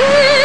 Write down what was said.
Hey!